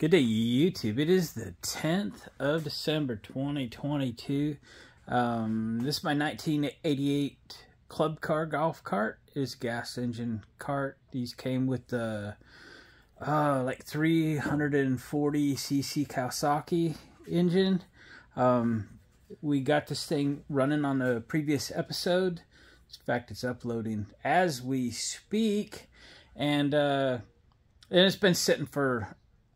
Good day, YouTube. It is the 10th of December, 2022. Um, this is my 1988 club car golf cart. It is gas engine cart. These came with the uh, like 340 cc Kawasaki engine. Um, we got this thing running on the previous episode. In fact, it's uploading as we speak. And, uh, and it's been sitting for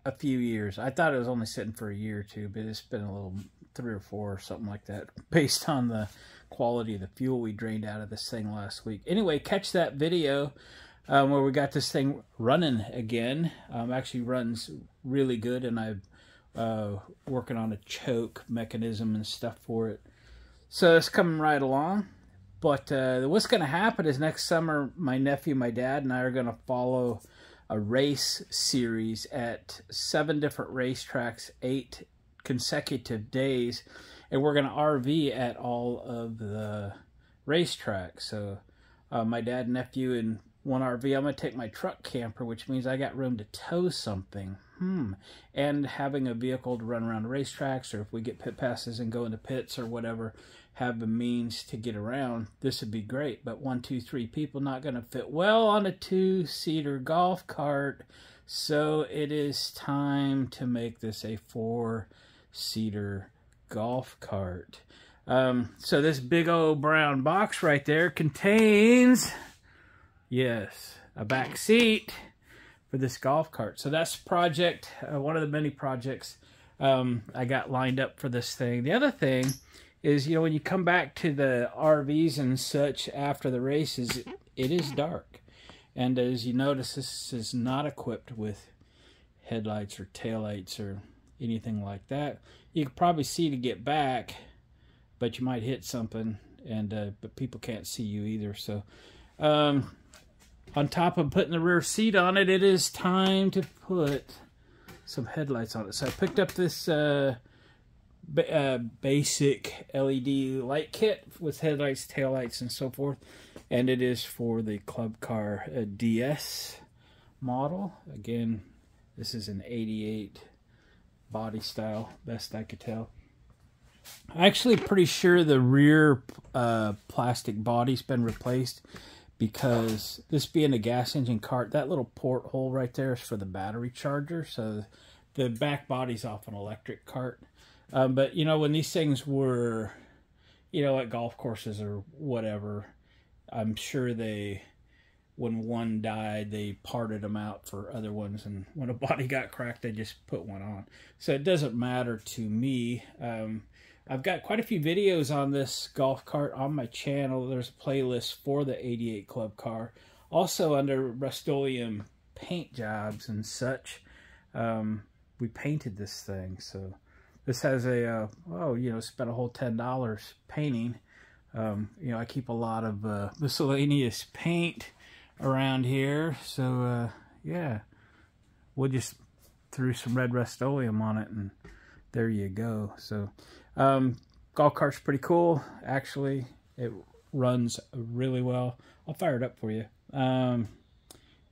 a few years. I thought it was only sitting for a year or two, but it's been a little three or four or something like that based on the quality of the fuel we drained out of this thing last week. Anyway, catch that video um, where we got this thing running again. Um, actually runs really good, and I'm uh, working on a choke mechanism and stuff for it. So it's coming right along. But uh, what's going to happen is next summer, my nephew, my dad, and I are going to follow a race series at seven different racetracks, eight consecutive days, and we're going to RV at all of the racetracks. So uh, my dad and nephew in one RV. I'm going to take my truck camper, which means I got room to tow something. Hmm. And having a vehicle to run around racetracks, or if we get pit passes and go into pits or whatever, have the means to get around, this would be great. But one, two, three people not going to fit well on a two-seater golf cart. So it is time to make this a four-seater golf cart. Um, so this big old brown box right there contains, yes, a back seat for this golf cart. So that's project, uh, one of the many projects um, I got lined up for this thing. The other thing is, you know, when you come back to the RVs and such after the races, it, it is dark. And as you notice, this is not equipped with headlights or taillights or anything like that. You can probably see to get back, but you might hit something, and uh, but people can't see you either. So, um, on top of putting the rear seat on it, it is time to put some headlights on it. So I picked up this uh, uh, basic LED light kit with headlights, taillights, and so forth. And it is for the Club Car uh, DS model. Again, this is an 88 body style, best I could tell. I'm actually, pretty sure the rear uh, plastic body's been replaced because this being a gas engine cart, that little porthole right there is for the battery charger. So the back body's off an electric cart. Um, but you know, when these things were, you know, at golf courses or whatever, I'm sure they, when one died, they parted them out for other ones, and when a body got cracked, they just put one on. So it doesn't matter to me. Um, I've got quite a few videos on this golf cart on my channel. There's a playlist for the 88 Club car. Also under Rust-Oleum paint jobs and such. Um, we painted this thing, so this has a, uh, oh, you know, spent a whole $10 painting. Um, you know, I keep a lot of uh, miscellaneous paint around here. So, uh, yeah, we'll just threw some red Rust-Oleum on it and there you go. So, um, golf cart's pretty cool. Actually, it runs really well. I'll fire it up for you. Um,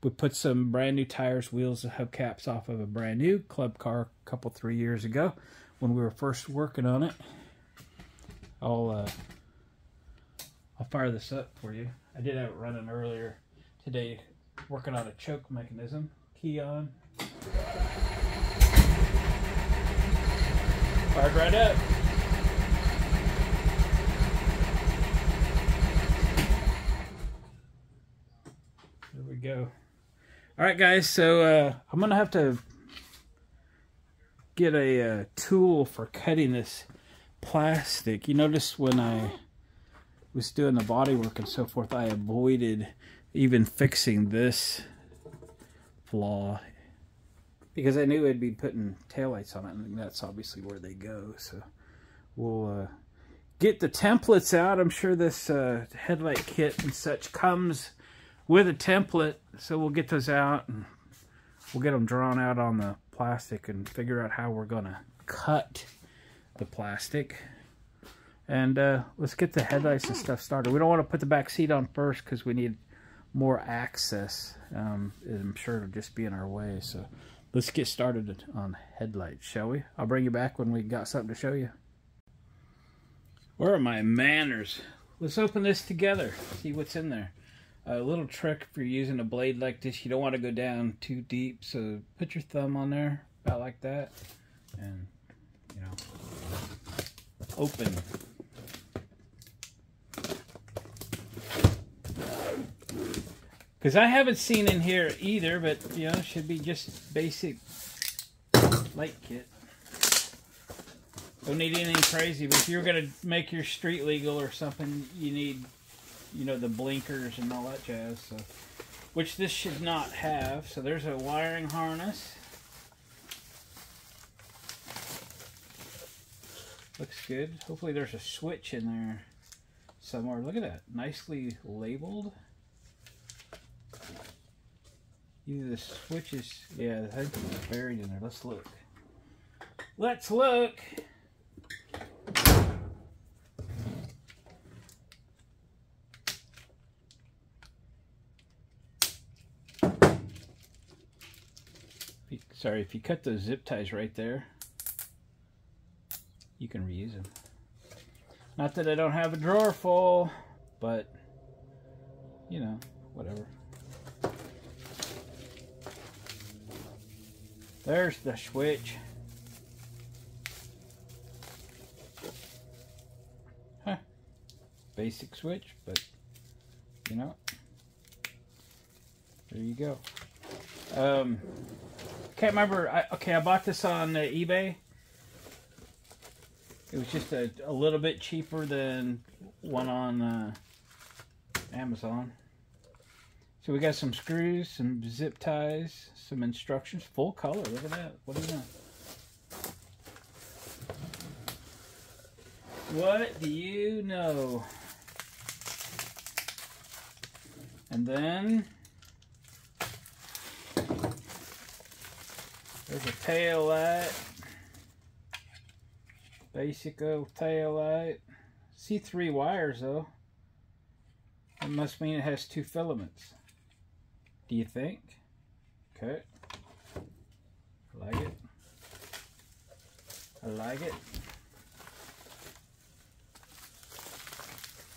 we put some brand new tires, wheels, and hubcaps off of a brand new club car a couple, three years ago when we were first working on it. I'll uh, I'll fire this up for you. I did have it running earlier today, working on a choke mechanism. Key on. Fired right up. There we go. All right, guys. So uh, I'm gonna have to get a, a uh, tool for cutting this plastic. You notice when I was doing the body work and so forth, I avoided even fixing this flaw because I knew I'd be putting taillights on it and that's obviously where they go. So we'll uh, get the templates out. I'm sure this uh, headlight kit and such comes with a template. So we'll get those out and we'll get them drawn out on the plastic and figure out how we're gonna cut the plastic. And uh, let's get the headlights and stuff started. We don't want to put the back seat on first because we need more access. Um, I'm sure it'll just be in our way. So let's get started on headlights, shall we? I'll bring you back when we got something to show you. Where are my manners? Let's open this together, see what's in there. A little trick for using a blade like this, you don't want to go down too deep, so put your thumb on there, about like that, and, you know, open. Because I haven't seen in here either, but, you know, should be just basic light kit. Don't need anything crazy, but if you're going to make your street legal or something, you need, you know, the blinkers and all that jazz. So, which this should not have. So there's a wiring harness. Looks good. Hopefully there's a switch in there somewhere. Look at that. Nicely labeled. Either the switch is, yeah, it's buried in there. Let's look. Let's look. Sorry, if you cut those zip ties right there, you can reuse them. Not that I don't have a drawer full, but, you know, whatever. There's the switch. Huh. Basic switch, but, you know, there you go. Um, can't remember. I, okay, I bought this on uh, eBay. It was just a, a little bit cheaper than one on uh, Amazon. So we got some screws, some zip ties, some instructions, full color. Look at that. What do you know? What do you know? And then A tail light. Basic old tail light. See three wires though. That must mean it has two filaments. Do you think? Okay. I like it. I like it.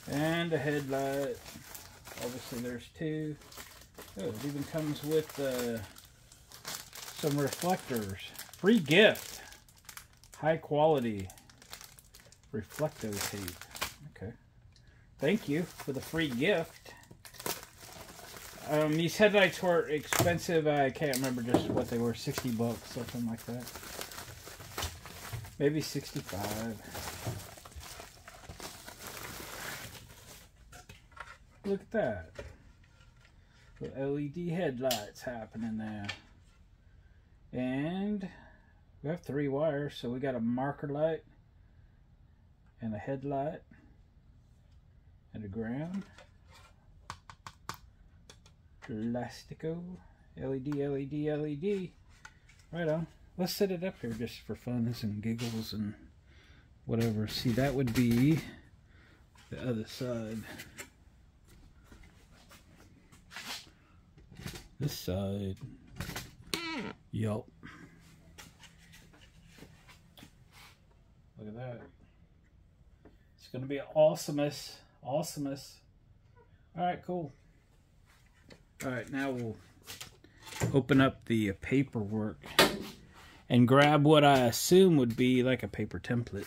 And a headlight. Obviously there's two. Oh, it even comes with uh, some reflectors. Free gift. High quality reflecto tape. Okay. Thank you for the free gift. Um, these headlights were expensive. I can't remember just what they were. 60 bucks, something like that. Maybe 65. Look at that. The LED headlights happening there. And we have three wires, so we got a marker light and a headlight and a ground. Plastico, LED, LED, LED. Right on. Let's set it up here just for funs and giggles and whatever. See, that would be the other side. This side. Yup. Look at that. It's going to be awesomest. Awesomest. Alright, cool. Alright, now we'll open up the paperwork and grab what I assume would be like a paper template.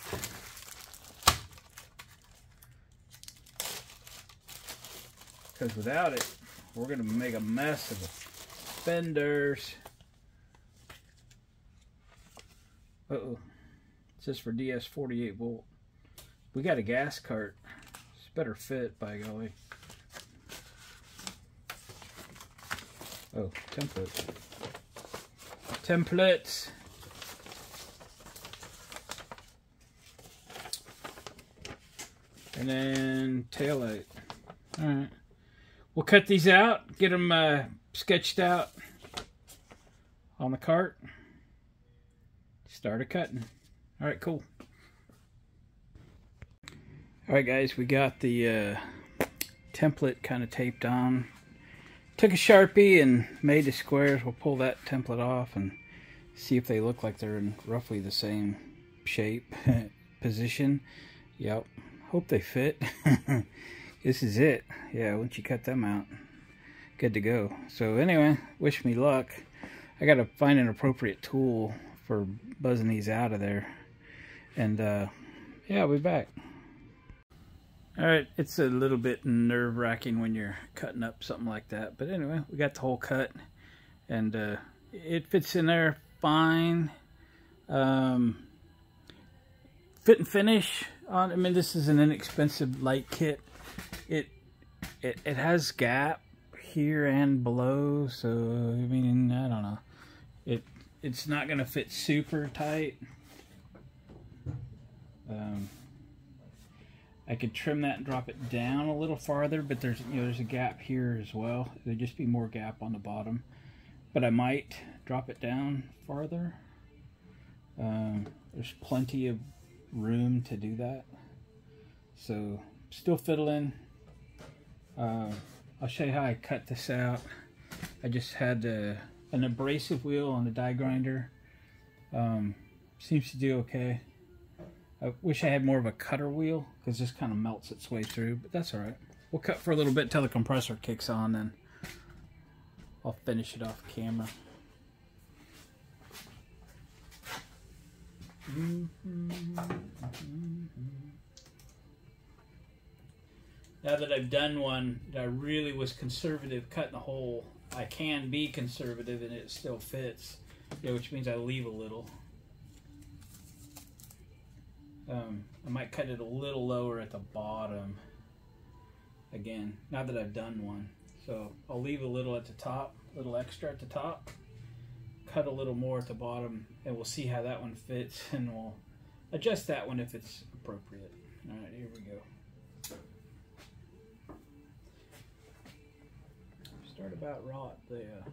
Because without it, we're going to make a mess of the fenders. Uh oh. It says for DS 48 volt. We got a gas cart. It's better fit, by golly. Oh, templates. Templates. And then tail light. Alright. We'll cut these out, get them uh, sketched out on the cart. Started cutting. All right, cool. All right, guys, we got the uh, template kind of taped on. Took a Sharpie and made the squares. We'll pull that template off and see if they look like they're in roughly the same shape, position. Yep, hope they fit. this is it. Yeah, once you cut them out, good to go. So anyway, wish me luck. I gotta find an appropriate tool for buzzing these out of there. And uh, yeah, I'll be back. All right, it's a little bit nerve wracking when you're cutting up something like that. But anyway, we got the whole cut and uh, it fits in there fine. Um, fit and finish on, I mean, this is an inexpensive light kit. It, it, it has gap here and below. So, I mean, I don't know. It, it's not going to fit super tight. Um, I could trim that and drop it down a little farther, but there's you know there's a gap here as well. There'd just be more gap on the bottom, but I might drop it down farther. Um, there's plenty of room to do that. So still fiddling. Uh, I'll show you how I cut this out. I just had uh, an abrasive wheel on the die grinder. Um, seems to do okay. I wish I had more of a cutter wheel because this kind of melts its way through, but that's all right. We'll cut for a little bit till the compressor kicks on, then I'll finish it off camera. Now that I've done one that I really was conservative cutting the hole, I can be conservative and it still fits, which means I leave a little. Um, I might cut it a little lower at the bottom. Again, now that I've done one. So I'll leave a little at the top, a little extra at the top, cut a little more at the bottom, and we'll see how that one fits, and we'll adjust that one if it's appropriate. All right, here we go. About right there.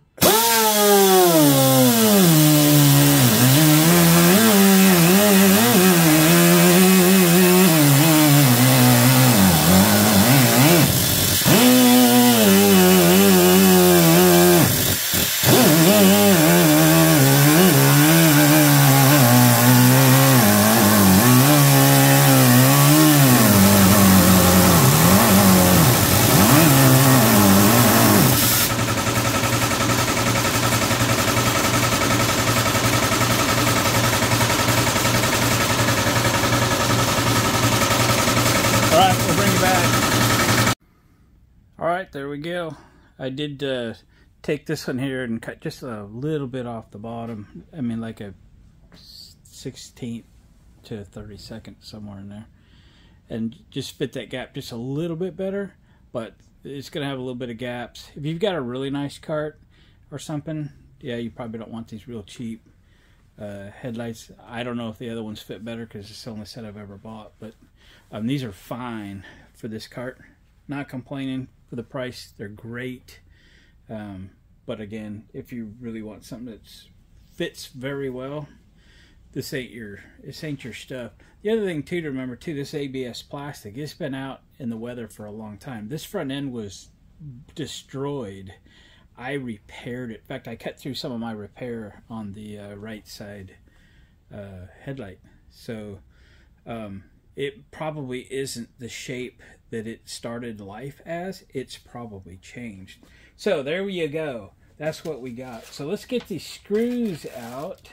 Right, there we go. I did uh, take this one here and cut just a little bit off the bottom. I mean, like a 16th to 32nd, somewhere in there. And just fit that gap just a little bit better, but it's going to have a little bit of gaps. If you've got a really nice cart or something, yeah, you probably don't want these real cheap uh, headlights. I don't know if the other ones fit better because it's the only set I've ever bought, but um, these are fine for this cart. Not complaining for the price. They're great. Um, but again, if you really want something that fits very well, this ain't your this ain't your stuff. The other thing too to remember too, this ABS plastic, it's been out in the weather for a long time. This front end was destroyed. I repaired it. In fact, I cut through some of my repair on the uh, right side uh, headlight. So um, it probably isn't the shape that it started life as. It's probably changed. So there you go. That's what we got. So let's get these screws out.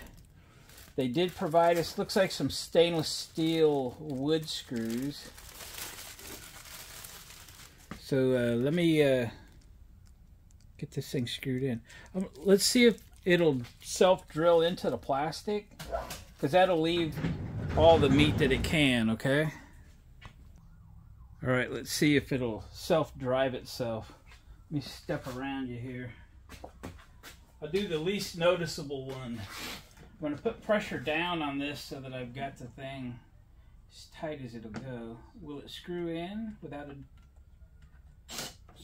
They did provide us, looks like some stainless steel wood screws. So uh, let me uh, get this thing screwed in. Um, let's see if it'll self-drill into the plastic because that'll leave all the meat that it can, okay? All right, let's see if it'll self-drive itself. Let me step around you here. I'll do the least noticeable one. I'm going to put pressure down on this so that I've got the thing as tight as it'll go. Will it screw in without a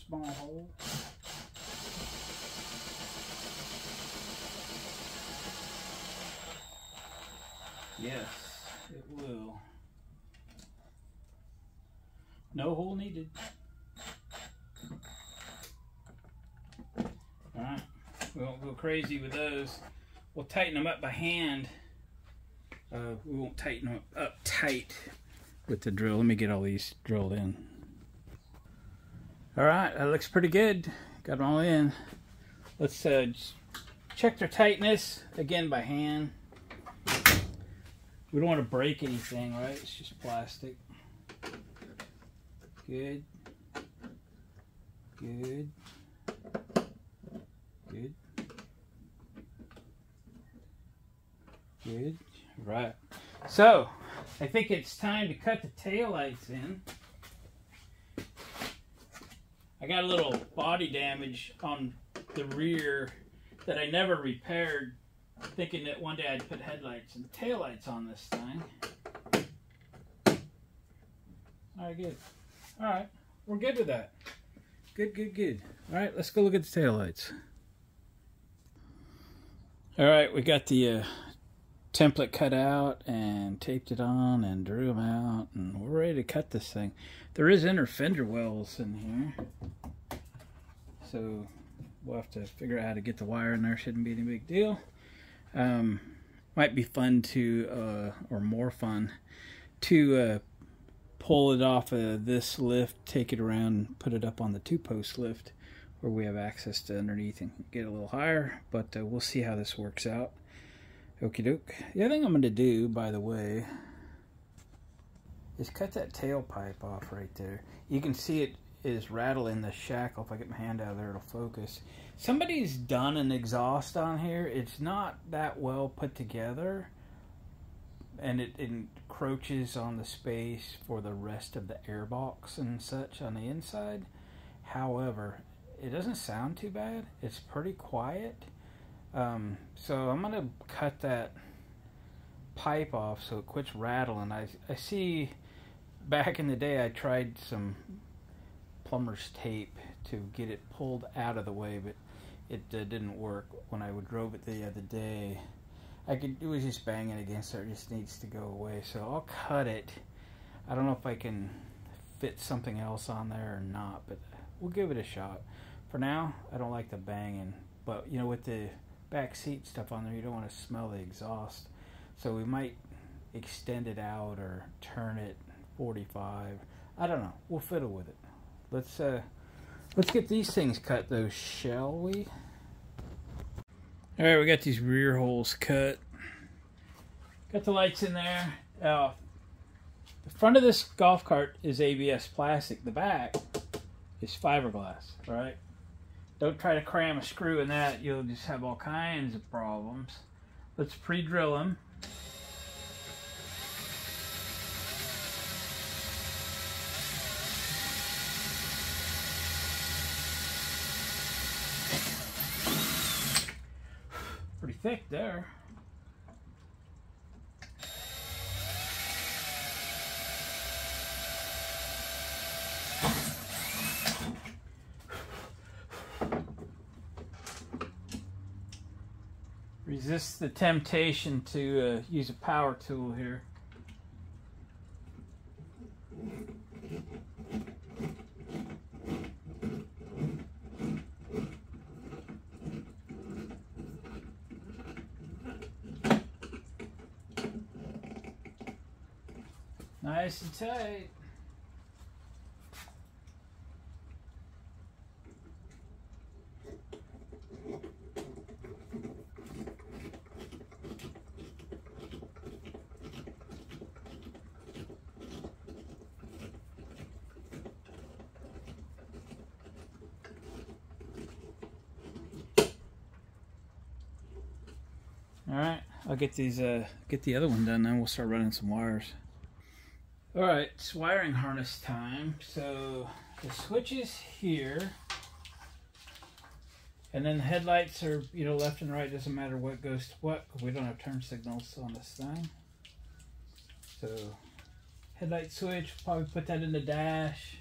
small hole? Yes, it will. No hole needed. Alright, we won't go crazy with those. we'll tighten them up by hand. Uh, we won't tighten them up tight with the drill. Let me get all these drilled in. All right, that looks pretty good. Got them all in. Let's uh, check their tightness again by hand. We don't want to break anything, right? It's just plastic. Good. Good. Good. Good. Right. So, I think it's time to cut the tail lights in. I got a little body damage on the rear that I never repaired, thinking that one day I'd put headlights and taillights on this thing. All right, good. All right, we're good with that. Good, good, good. All right, let's go look at the taillights. All right, we got the uh, template cut out and taped it on and drew them out and we're ready to cut this thing. There is inner fender wells in here. So we'll have to figure out how to get the wire in there. Shouldn't be any big deal. Um, might be fun to, uh, or more fun, to uh, pull it off of this lift, take it around, put it up on the two-post lift where we have access to underneath and get a little higher. But uh, we'll see how this works out. Okie doke. The other thing I'm going to do, by the way, is cut that tailpipe off right there. You can see it is rattling the shackle. If I get my hand out of there, it'll focus. Somebody's done an exhaust on here. It's not that well put together. And it encroaches on the space for the rest of the airbox and such on the inside. However, it doesn't sound too bad. It's pretty quiet. Um, so I'm going to cut that pipe off so it quits rattling. I, I see back in the day I tried some plumber's tape to get it pulled out of the way, but it uh, didn't work when I drove it the other day. I could it was just banging against it. It just needs to go away. So I'll cut it. I don't know if I can fit something else on there or not, but we'll give it a shot. For now, I don't like the banging, but you know with the back seat stuff on there, you don't want to smell the exhaust. So we might extend it out or turn it 45. I don't know. We'll fiddle with it. Let's uh, let's get these things cut though, shall we? All right, we got these rear holes cut. Got the lights in there. Uh, the front of this golf cart is ABS plastic. The back is fiberglass. Right. Don't try to cram a screw in that. You'll just have all kinds of problems. Let's pre-drill them. Thick there. resist the temptation to uh, use a power tool here. Nice and tight. All right, I'll get these, uh, get the other one done, then we'll start running some wires. All right, it's wiring harness time. So the switch is here, and then the headlights are, you know, left and right. Doesn't matter what goes to what. We don't have turn signals on this thing. So headlight switch, probably put that in the dash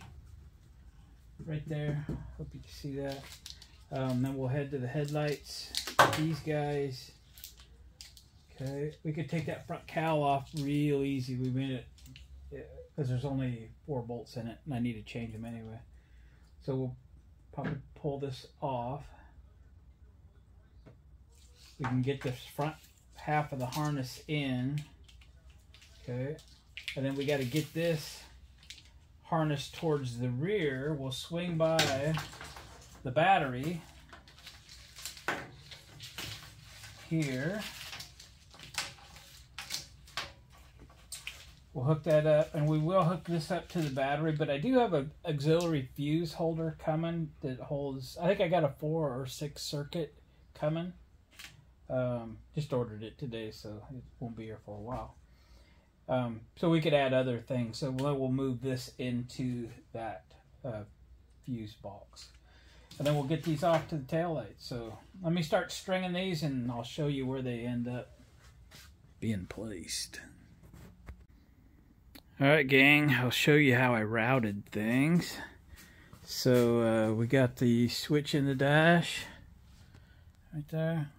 right there. Hope you can see that. Um, then we'll head to the headlights. These guys Okay, we could take that front cowl off real easy. We made it because there's only four bolts in it, and I need to change them anyway. So we'll probably pull this off. we can get this front half of the harness in. Okay. And then we got to get this harness towards the rear. We'll swing by the battery here. We'll hook that up, and we will hook this up to the battery, but I do have an auxiliary fuse holder coming that holds, I think I got a four or six circuit coming. Um, just ordered it today, so it won't be here for a while. Um, so we could add other things. So we'll, we'll move this into that uh, fuse box. And then we'll get these off to the tail lights. So let me start stringing these and I'll show you where they end up being placed. Alright gang, I'll show you how I routed things. So uh, we got the switch in the dash right there.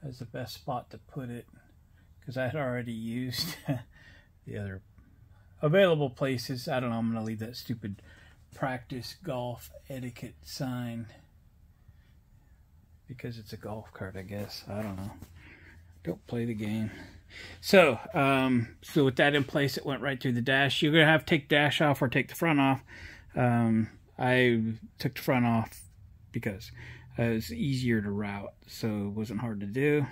That's the best spot to put it because I had already used the other available places. I don't know, I'm going to leave that stupid practice golf etiquette sign because it's a golf cart, I guess. I don't know. Don't play the game. So, um, so with that in place, it went right through the dash. You're going to have to take dash off or take the front off. Um, I took the front off because it was easier to route, so it wasn't hard to do.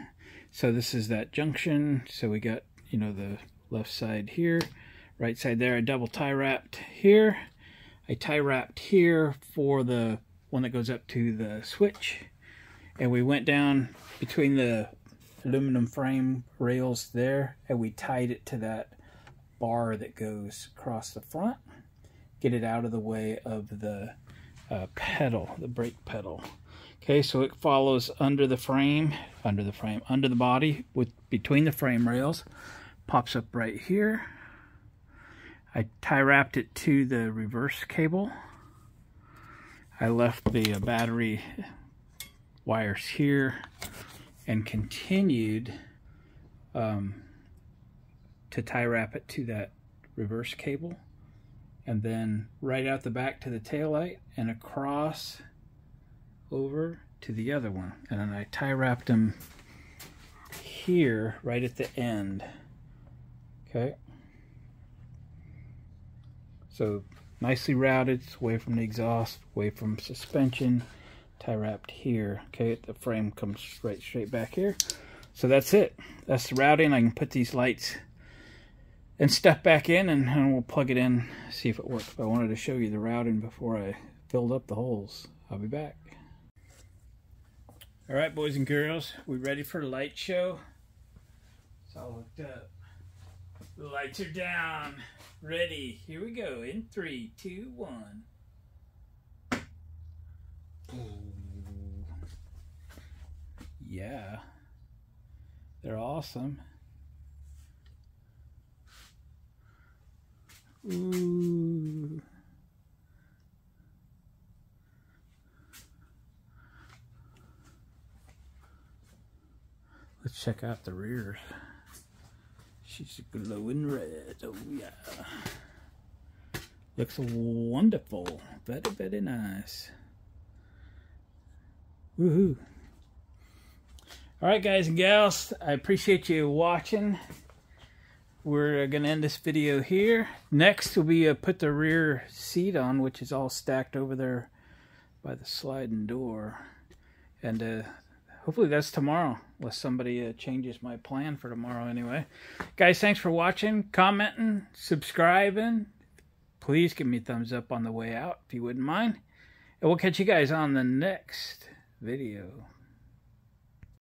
So this is that junction. So we got, you know, the left side here, right side there. I double tie wrapped here. I tie wrapped here for the one that goes up to the switch. And we went down between the aluminum frame rails there and we tied it to that bar that goes across the front. Get it out of the way of the uh, pedal the brake pedal. Okay so it follows under the frame under the frame under the body with between the frame rails. Pops up right here. I tie wrapped it to the reverse cable. I left the uh, battery wires here and continued um, to tie wrap it to that reverse cable. And then right out the back to the tail light and across over to the other one. And then I tie wrapped them here right at the end. Okay. So nicely routed away from the exhaust away from suspension tie wrapped here. Okay, the frame comes right straight back here. So that's it. That's the routing. I can put these lights and stuff back in and, and we'll plug it in, see if it works. But I wanted to show you the routing before I filled up the holes. I'll be back. All right, boys and girls, we ready for the light show? It's all hooked up. The lights are down. Ready. Here we go. In three, two, one. Yeah. They're awesome. Ooh. Let's check out the rear. She's glowing red. Oh yeah. Looks wonderful. Very, very nice. Woohoo. All right, guys and gals, I appreciate you watching. We're going to end this video here. Next, will be uh, put the rear seat on, which is all stacked over there by the sliding door. And uh, hopefully that's tomorrow, unless somebody uh, changes my plan for tomorrow anyway. Guys, thanks for watching, commenting, subscribing. Please give me a thumbs up on the way out, if you wouldn't mind. And we'll catch you guys on the next video.